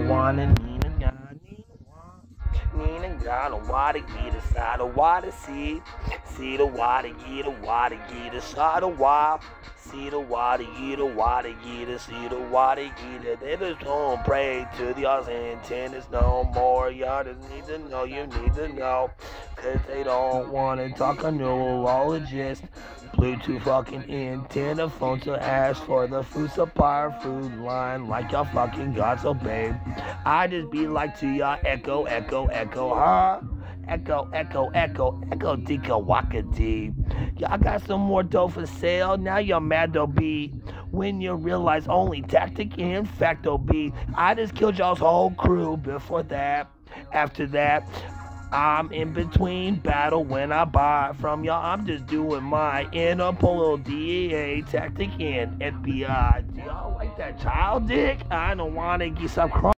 wanna need a guy, need a a water, get a side of water, see, see the water, get a water, get a side of water. See the water, get the water, get it, see the water, get it. They just don't pray to the odds and tennis no more. Y'all just need to know, you need to know. Cause they don't wanna talk a neurologist. Bluetooth fucking antenna phone to ask for the food supply food line like y'all fucking got so babe. I just be like to y'all echo, echo, echo, huh? Echo, echo, echo, echo, deco, waka dee. Y'all got some more dough for sale. Now you're mad though be when you realize only tactic and facto be. I just killed y'all's whole crew before that. After that, I'm in between battle when I buy from y'all. I'm just doing my Interpol, DEA, tactic, and FBI. Do y'all like that child dick? I don't wanna get some.